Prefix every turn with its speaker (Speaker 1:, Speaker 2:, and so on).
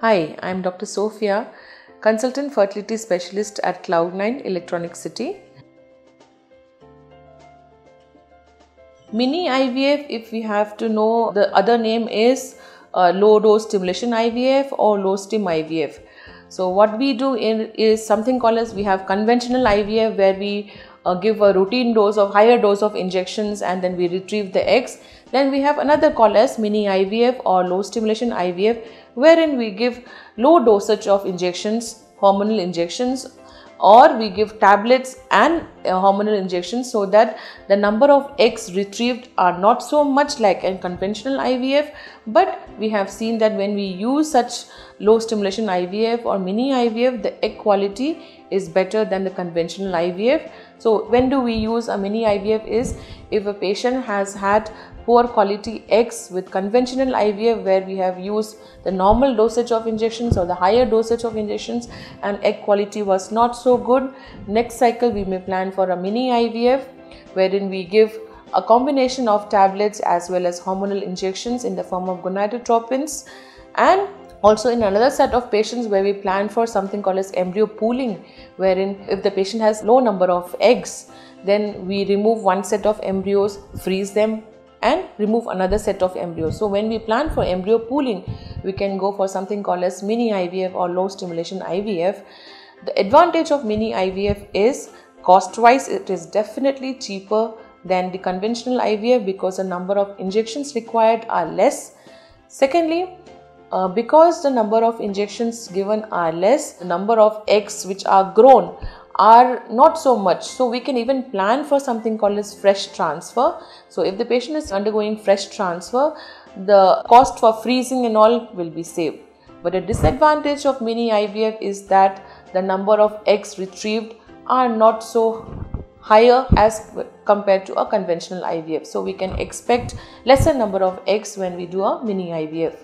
Speaker 1: Hi, I'm Dr. Sophia, consultant fertility specialist at Cloudnine Electronic City. Mini IVF, if we have to know, the other name is uh, low dose stimulation IVF or low stim IVF. So what we do in, is something called as we have conventional IVF where we uh, give a routine dose of higher dose of injections and then we retrieve the eggs. Then we have another call as mini IVF or low stimulation IVF wherein we give low dosage of injections, hormonal injections or we give tablets and uh, hormonal injections so that the number of eggs retrieved are not so much like a conventional IVF but we have seen that when we use such low stimulation IVF or mini IVF the egg quality is better than the conventional IVF so when do we use a mini IVF is if a patient has had poor quality eggs with conventional IVF where we have used the normal dosage of injections or the higher dosage of injections and egg quality was not so good. Next cycle we may plan for a mini IVF wherein we give a combination of tablets as well as hormonal injections in the form of gonadotropins and also in another set of patients where we plan for something called as embryo pooling wherein if the patient has low number of eggs then we remove one set of embryos freeze them and remove another set of embryos. So when we plan for embryo pooling we can go for something called as mini ivf or low stimulation ivf the advantage of mini ivf is cost wise it is definitely cheaper than the conventional ivf because the number of injections required are less. Secondly uh, because the number of injections given are less, the number of eggs which are grown are not so much. So we can even plan for something called as fresh transfer. So if the patient is undergoing fresh transfer, the cost for freezing and all will be saved. But a disadvantage of mini IVF is that the number of eggs retrieved are not so higher as compared to a conventional IVF. So we can expect lesser number of eggs when we do a mini IVF.